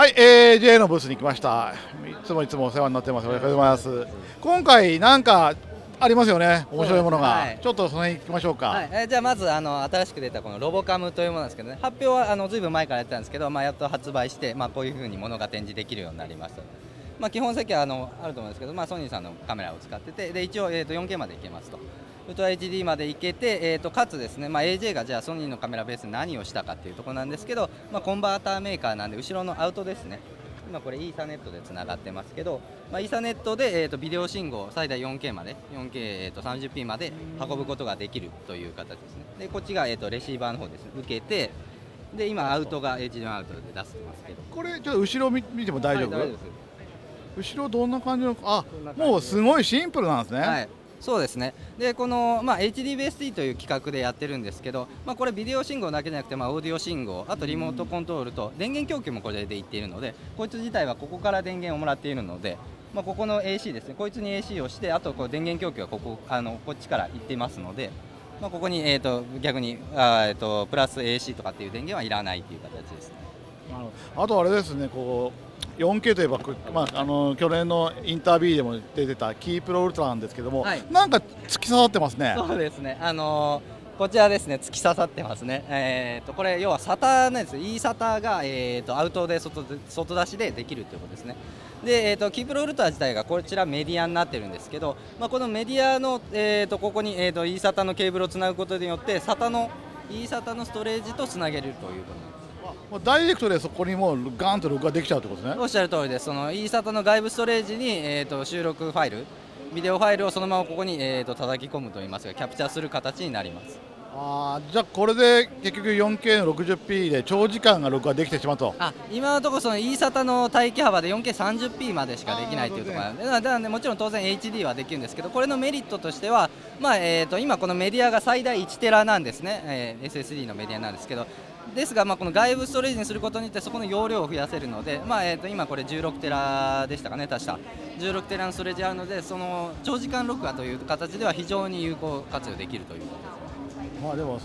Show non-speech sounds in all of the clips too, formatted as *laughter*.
はい、えー、J のブースに来ました。いつもいつもお世話になってます。ありがとうございます。今回なんかありますよね。面白いものが。はいちょっとその辺行きましょうか。はい、えーじゃあまずあの新しく出たこのロボカムというものなんですけどね発表はあのずいぶん前からやってたんですけど、まあ、やっと発売して、まあ、こういうふうにものが展示できるようになりました、まあ、基本席はあのあると思うんですけど、まあ、ソニーさんのカメラを使っててで一応、えー、と 4K までいけますとウルトラ HD までいけて、えー、とかつですね、まあ、AJ がじゃあソニーのカメラベースに何をしたかっていうところなんですけど、まあ、コンバーターメーカーなんで後ろのアウトですね今これイーサネットでつながってますけど、まあ、イーサネットで、えー、とビデオ信号最大 4K まで 4K、えー、と 30p まで運ぶことができるという形ですねでこっちが、えー、とレシーバーの方ですね受けてで今アウトが HD アウトで出してますけどこれちょっと後ろ見見ても大丈夫？はいです後ろどんな感じの？あもうすごいシンプルなんですね。はい、そうですね。でこの、まあ、HDBSD という企画でやってるんですけど、まあ、これビデオ信号だけじゃなくて、まあ、オーディオ信号あとリモートコントロールと電源供給もこれでいっているのでこいつ自体はここから電源をもらっているので、まあ、ここの AC ですね。こいつに AC をしてあとこう電源供給はここあのこっちから行っていますので、まあ、ここに、えー、と逆にあ、えー、とプラス AC とかっていう電源はいらないという形ですね。あのあとあれですね、こう 4K といえば、こまああの去年のインタビューでも出てたキープロウルトラなんですけども、はいなんか突き刺さってますね。そうですね、あのーこちらですね、突き刺さってますね、えー、とこれ、要はサターなんですよ、E サターが、えー、とアウトで外で外出しでできるということですね。で、えー、とキープロウルトラ自体がこちらメディアになってるんですけど、まあ、このメディアの、えー、とここに、えー、と E サタのケーブルをつなぐことによって、サタの E サタのストレージとつなげるということです。もうダイレクトでそこにもうガーンと録画できちゃうってことですね。おっしゃる通りです、そのイーサタの外部ストレージに、えー、と収録ファイル、ビデオファイルをそのままここに、えー、と叩き込むといいますか、キャプチャーする形になります。あーじゃあこれで結局 4K の 60p で長時間が録画できてしまうと。あ今のところその E サタの待機幅で 4K30p までしかできないというところ。なのでなのでもちろん当然 HD はできるんですけどこれのメリットとしては、まあえー、と今このメディアが最大1テラなんですね、えー SSD のメディアなんですけど。ですが、まあ、この外部ストレージにすることによってそこの容量を増やせるので、まあえー、と今これ16テラでしたかね確か。16テラのストレージあるのでその長時間録画という形では非常に有効活用できるということです。ねまあでも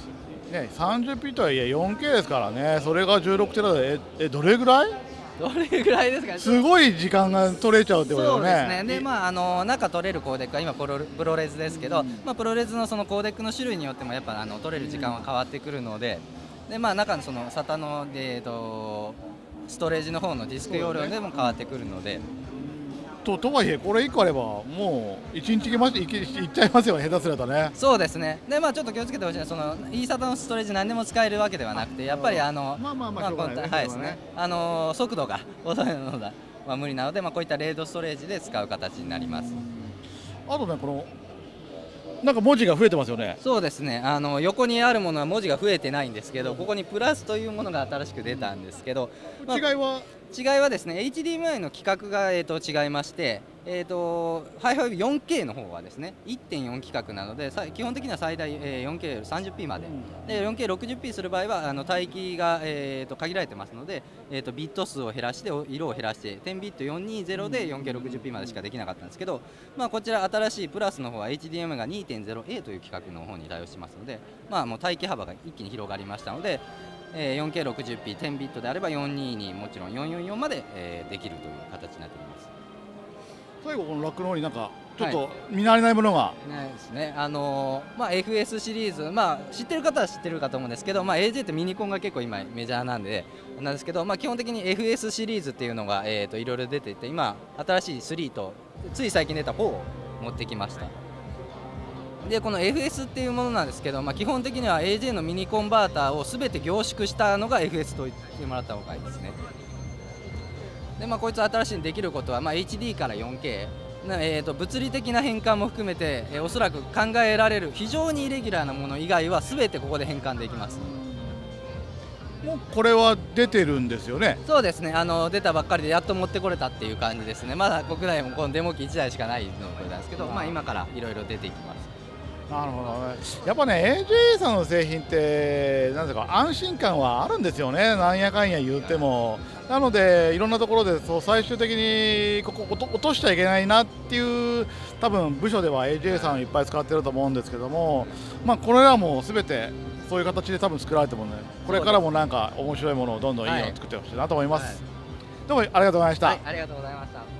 ね 30p とはいえ 4K ですからね。それが16テラでええどれぐらい？どれぐらいですか？ねすごい時間が取れちゃうってことそうだよですねで、まあ、あの中取れるコーデックは今プロ、プロレスですけど、まあ、プロレスのそのコーデックの種類によってもやっぱあの取れる時間は変わってくるので、でまあ、中のその SATA の、えー、とストレージの方のディスク容量でも変わってくるので、ととはいえこれ1個あればもう1日いけましいっちゃいますよね下手するとね。そうですねで、まあ、ちょっと気をつけてほしいその eSATA のストレージ何でも使えるわけではなくてやっぱりあの、まあまあまあしょうがないねはいですねあの速度が *laughs* 遅いのが、まあ、無理なので、まあ、こういったレードストレージで使う形になります。あとねこのなんか文字が増えてますよね。そうですねあの横にあるものは文字が増えてないんですけどここにプラスというものが新しく出たんですけど、まあ違いは？違いはですね HDMI の規格が、えー、と違いまして、えー、と Hi-Fi4K の方はですね1.4規格なのでさ基本的には最大、えー 4K30p まで、で 4K60p する場合はあの帯域が、えー、と限られてますので、えー、とビット数を減らしてお色を減らして10ビット420で 4K60p までしかできなかったんですけど、まあ、こちら新しいプラスの方は HDMI が 2.0A という規格の方に対応しますので、まあ、もう帯域幅が一気に広がりましたので、えー 4K60p、10ビットであれば422もちろん444まで、えーできるという形になっております。最後このラックの方になんかちょっと見慣れないものが、ないですね、あのーまあ、FS シリーズ、まあ、知ってる方は知ってるかと思うんですけど、まあ、AJ ってミニコンが結構今メジャーなんでなんですけど、まあ、基本的に FS シリーズっていうのが、えー、といろいろ出ていて今新しい3とつい最近出た4を持ってきましたでこの FS っていうものなんですけど、まあ、基本的には AJ のミニコンバーターをすべて凝縮したのが FS と言ってもらった方がいいですね。で、まあ、こいつ新しいにできることは、まあ、HD から 4K なえー、と物理的な変換も含めて、えーおそらく考えられる非常にイレギュラーなもの以外はすべてここで変換できます。もうこれは出てるんですよね？そうですね。あの出たばっかりでやっと持ってこれたっていう感じですね。まだ国内もこのデモ機1台しかないのなんですけど、まあ、今からいろいろ出ていきますなるほどね。やっぱね AJ さんの製品ってなんですか安心感はあるんですよね。なんやかんや言っても。なのでいろんなところでそう最終的にここ落としちゃいけないなっていう多分部署では AJ さんをいっぱい使ってると思うんですけども。まあこれらもすべてそういう形で多分作られてもね。これからもなんか面白いものをどんどんいいのを作ってほしいなと思います、どうもありがとうございました、はい、ありがとうございました